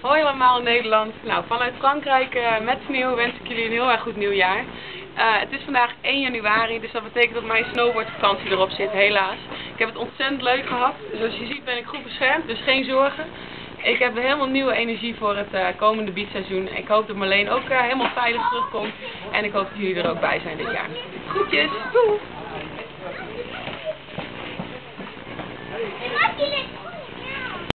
Hoi allemaal in Nederland. Nou, vanuit Frankrijk uh, met sneeuw wens ik jullie een heel erg goed nieuwjaar. Uh, het is vandaag 1 januari, dus dat betekent dat mijn snowboardvakantie erop zit, helaas. Ik heb het ontzettend leuk gehad. Zoals je ziet ben ik goed beschermd, dus geen zorgen. Ik heb helemaal nieuwe energie voor het uh, komende beachseizoen. Ik hoop dat Marleen ook helemaal veilig terugkomt. En ik hoop dat jullie er ook bij zijn dit jaar. Groetjes, doei!